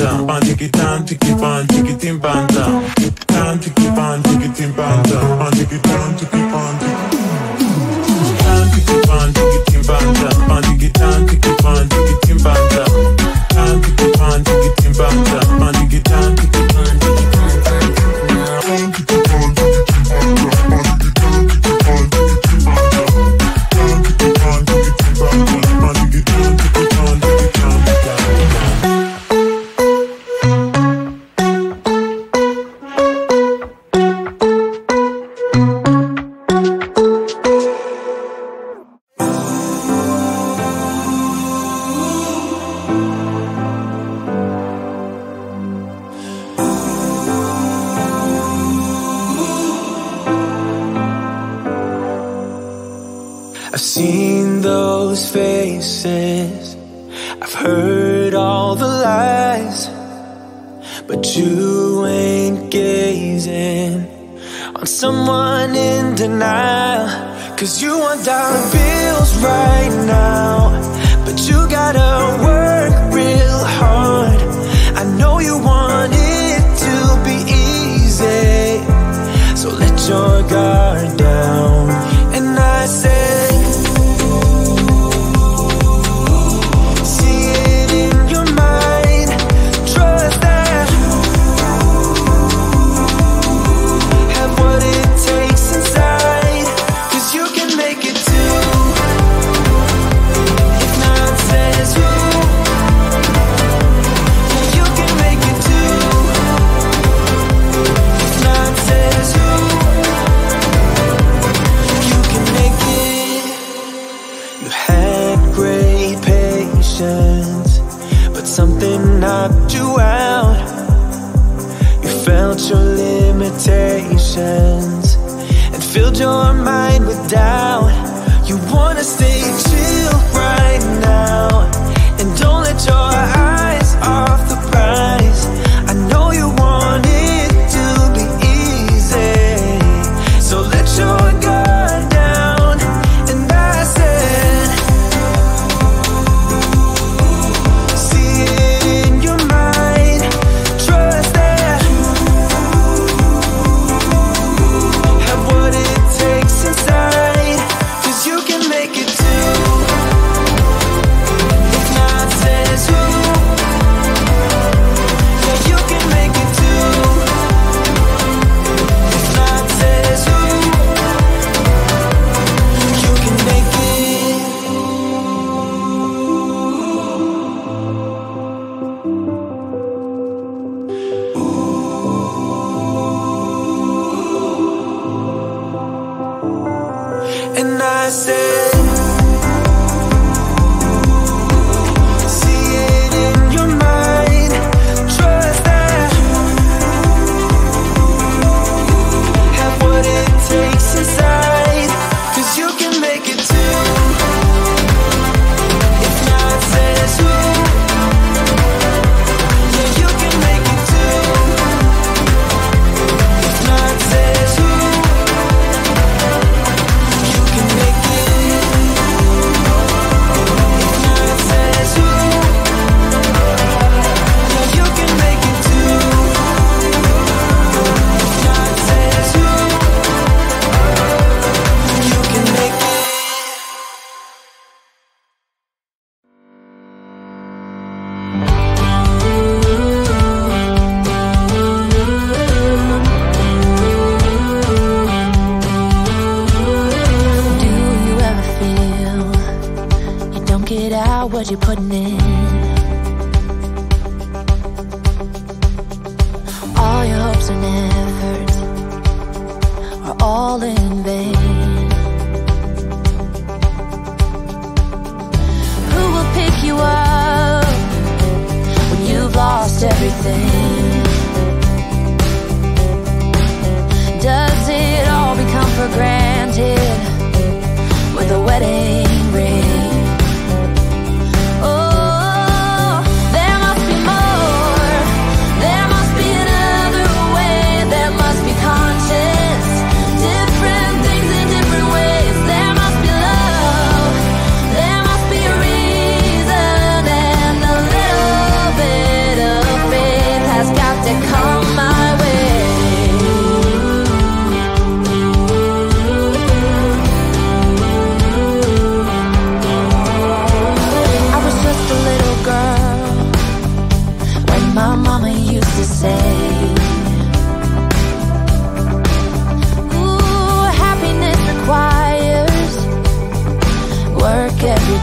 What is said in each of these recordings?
tiki tan, tiki pan, tiki tim pan tam. Tan, tiki pan, tiki tim pan tam. Pan, tiki tan, tiki pan, tiki. Tan, tiki pan, tiki tim pan tam. Pan, tiki tan, tiki pan, tiki tim pan tam. Tan, tiki pan, tiki tim pan tam. Pan, tiki I've seen those faces. I've heard all the lies. But you ain't gazing on someone in denial. Cause you want dollar bills right now. But you gotta work real hard. I know you want it to be easy. So let your guard down. And I said, filled your mind with doubt. And I said, you out what you're putting in? All your hopes and efforts are all in vain. Who will pick you up when you've lost everything?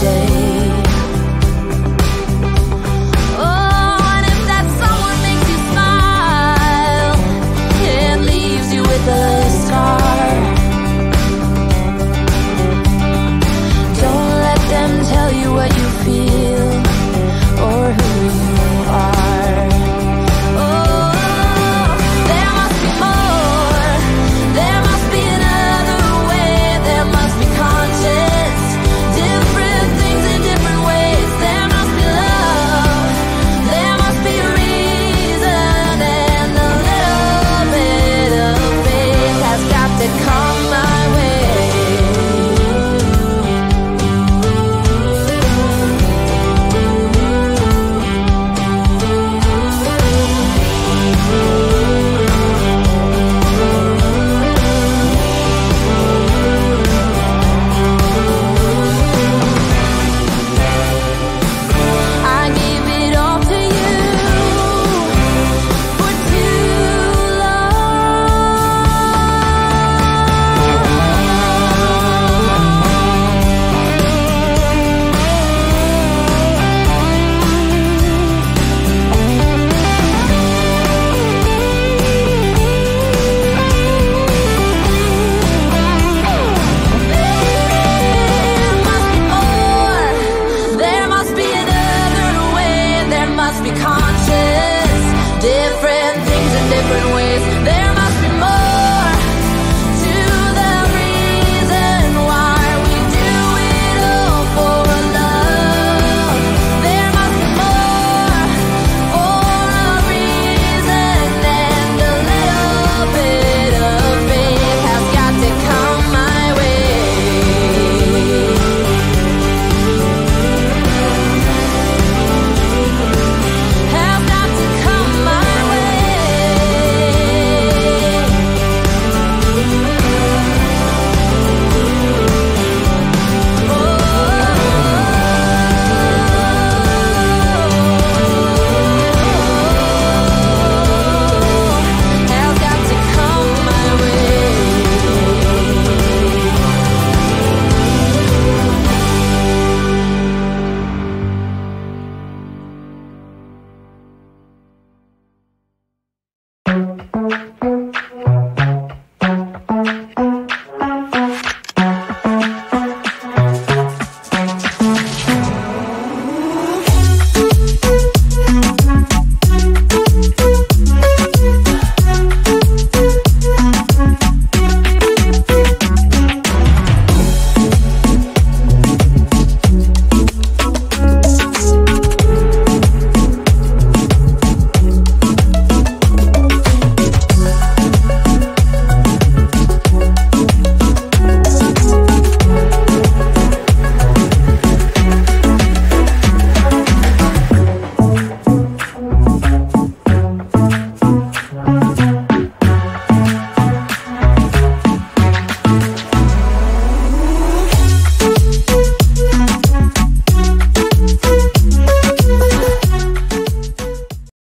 Day.